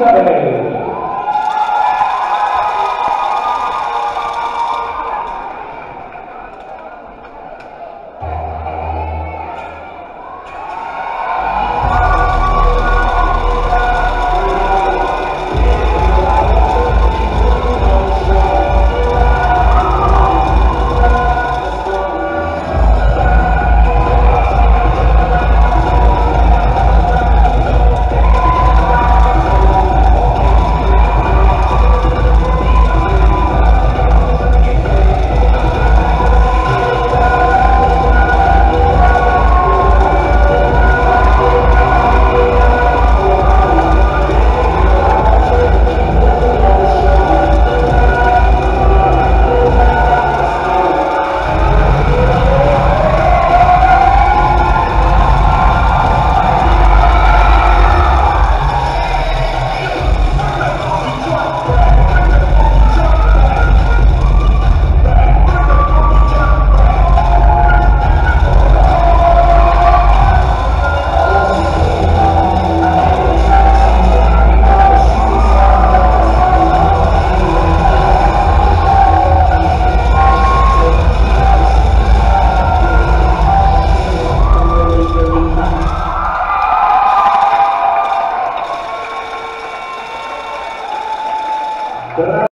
কারণে Yeah.